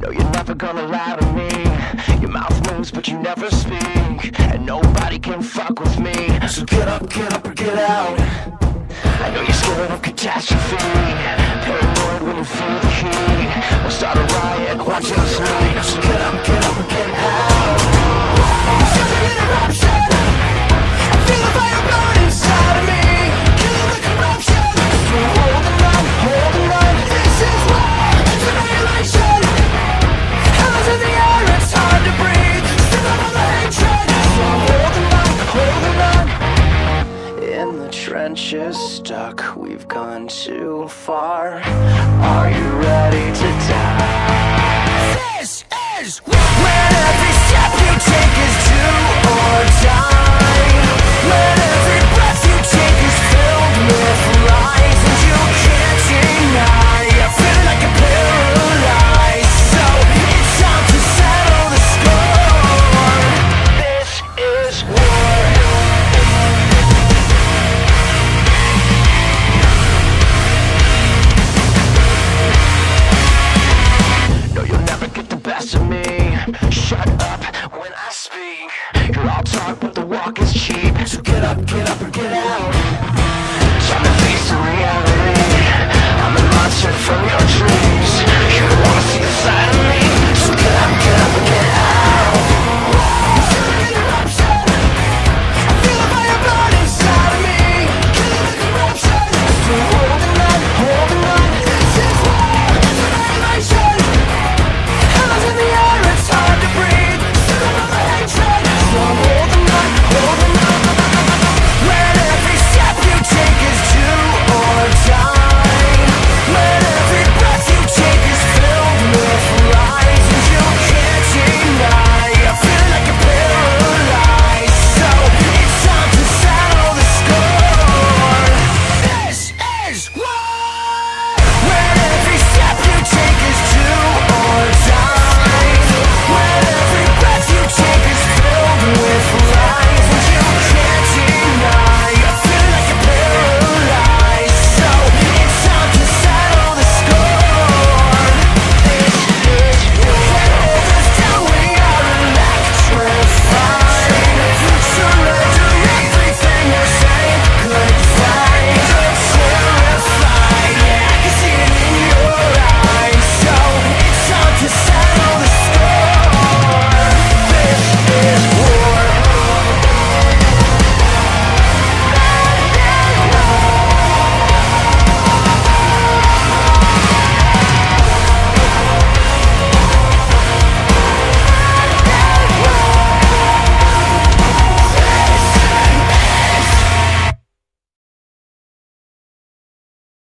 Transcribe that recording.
No, you're never gonna lie to me. Your mouth moves, but you never speak. And nobody can fuck with me. So get up, get up, or get out. I know you're scared of catastrophe. Paranoid just stuck, we've gone too far Are you ready to die? to me. Shut up when I speak. You're all talk but the walk is cheap. So get up, get up.